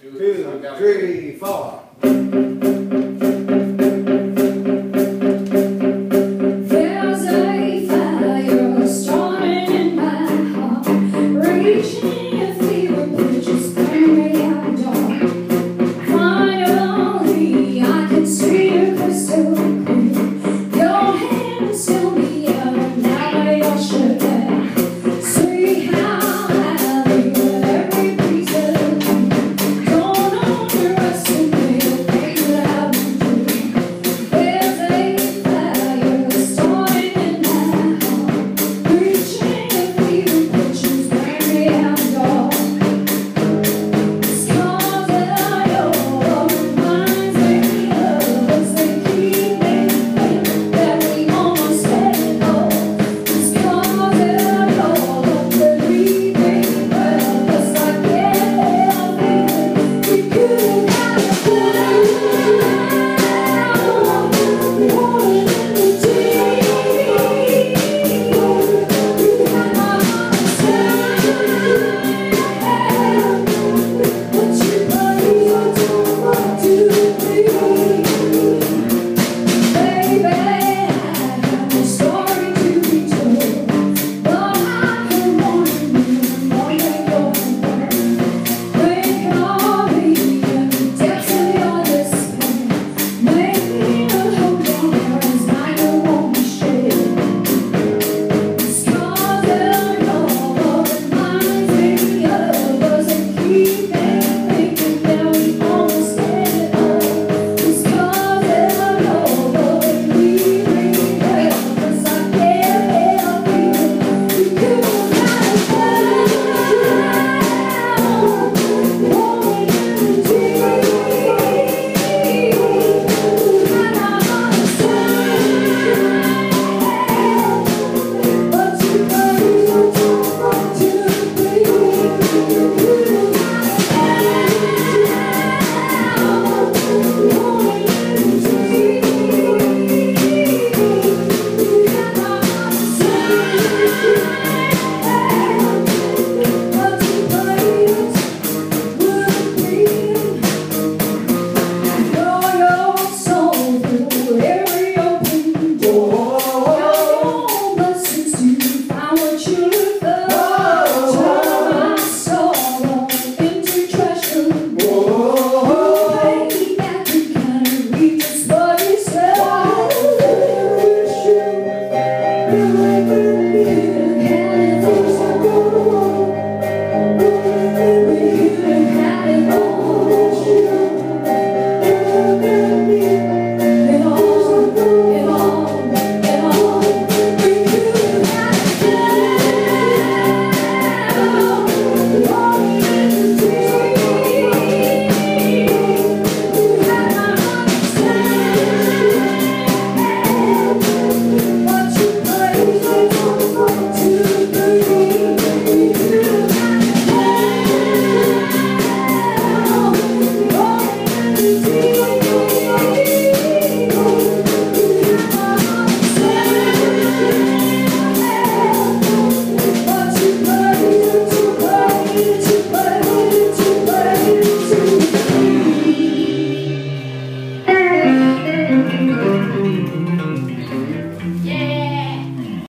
two, three, four.